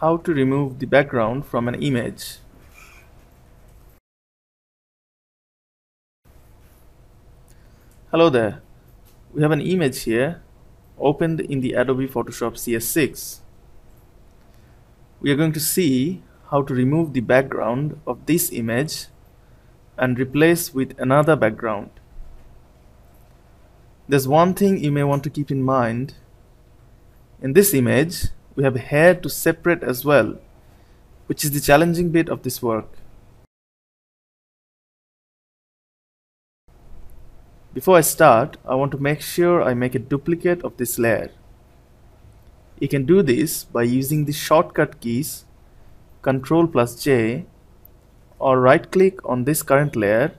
how to remove the background from an image. Hello there. We have an image here opened in the Adobe Photoshop CS6. We are going to see how to remove the background of this image and replace with another background. There's one thing you may want to keep in mind. In this image, we have hair to separate as well, which is the challenging bit of this work. Before I start, I want to make sure I make a duplicate of this layer. You can do this by using the shortcut keys Ctrl plus J or right click on this current layer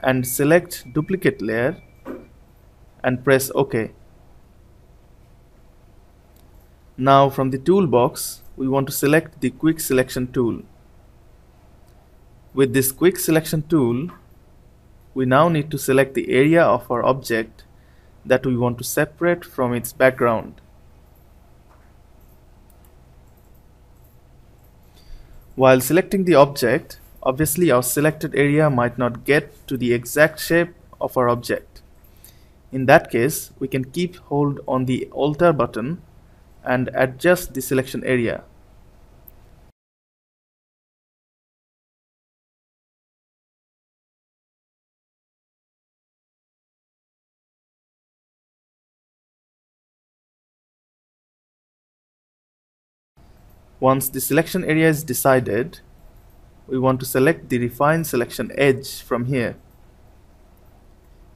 and select duplicate layer and press OK. Now from the toolbox we want to select the quick selection tool. With this quick selection tool we now need to select the area of our object that we want to separate from its background. While selecting the object, obviously our selected area might not get to the exact shape of our object. In that case, we can keep hold on the alter button and adjust the selection area. Once the selection area is decided, we want to select the refine selection edge from here.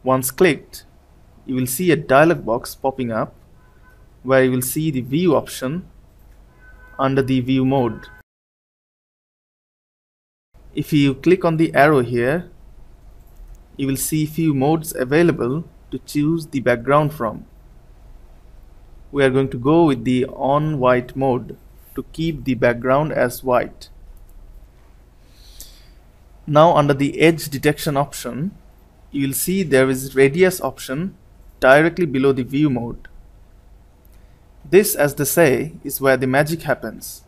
Once clicked, you will see a dialog box popping up where you will see the view option under the view mode. If you click on the arrow here, you will see few modes available to choose the background from. We are going to go with the on white mode to keep the background as white. Now under the edge detection option, you will see there is radius option directly below the view mode. This as they say is where the magic happens.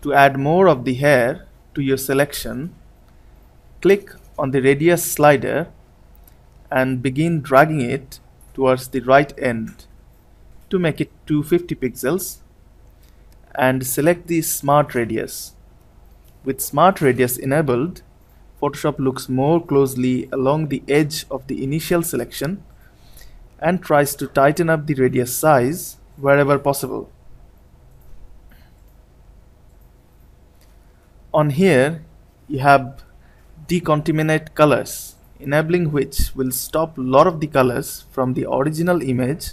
To add more of the hair to your selection, click on the radius slider and begin dragging it towards the right end to make it 250 pixels and select the Smart Radius. With Smart Radius enabled, Photoshop looks more closely along the edge of the initial selection and tries to tighten up the radius size wherever possible. On here, you have decontaminate colors, enabling which will stop lot of the colors from the original image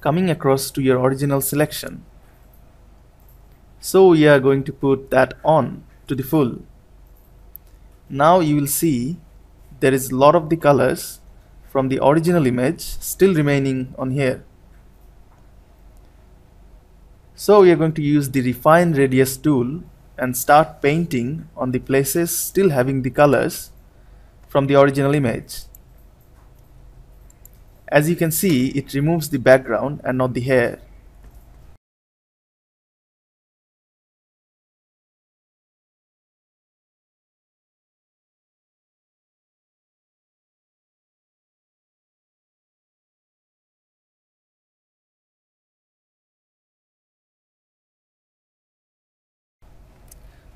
coming across to your original selection. So we are going to put that on to the full. Now you will see there is a lot of the colors from the original image still remaining on here. So we are going to use the refine radius tool and start painting on the places still having the colors from the original image. As you can see it removes the background and not the hair.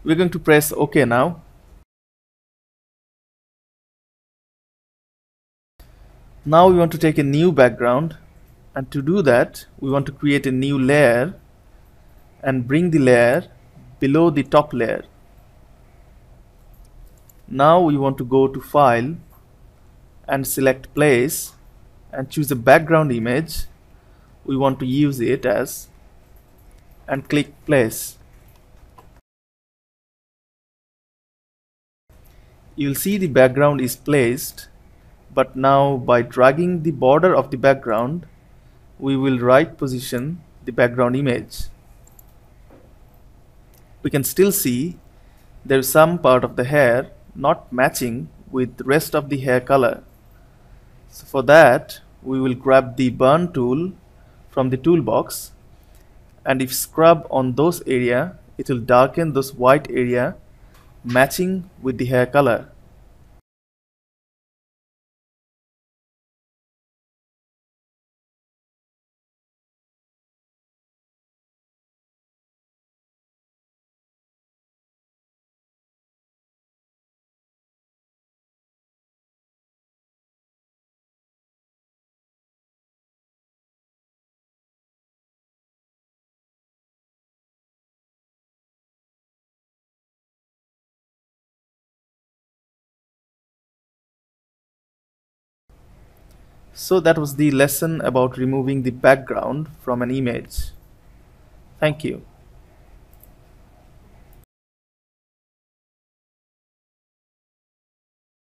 We're going to press OK now. Now we want to take a new background and to do that we want to create a new layer and bring the layer below the top layer. Now we want to go to file and select place and choose a background image we want to use it as and click place you'll see the background is placed but now by dragging the border of the background we will right position the background image. We can still see there is some part of the hair not matching with the rest of the hair color. So for that we will grab the burn tool from the toolbox and if scrub on those area it will darken those white area matching with the hair color. So that was the lesson about removing the background from an image. Thank you.